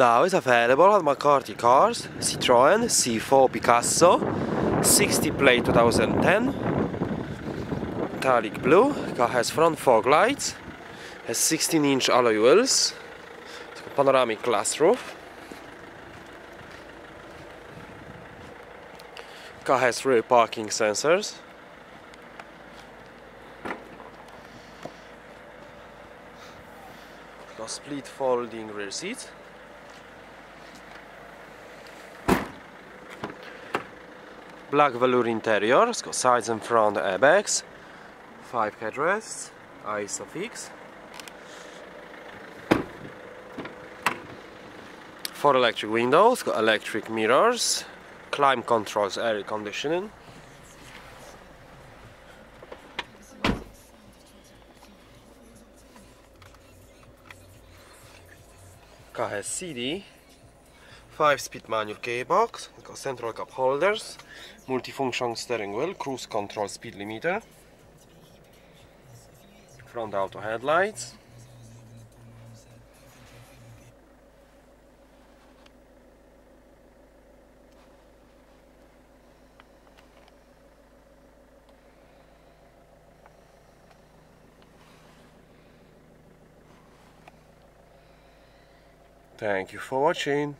Now it's available at McCarthy Cars, Citroen C4 Picasso, 60 plate 2010, metallic blue, car has front fog lights, has 16 inch alloy wheels, panoramic glass roof, car has rear parking sensors, got split folding rear seats, black velour interior, it's got sides and front airbags, 5 headrests, ISOFIX, 4 electric windows, got electric mirrors, climate controls air conditioning, car has CD 5 speed manual gearbox, got central cup holders, multifunction steering wheel, cruise control speed limiter, front auto headlights, Thank you for watching.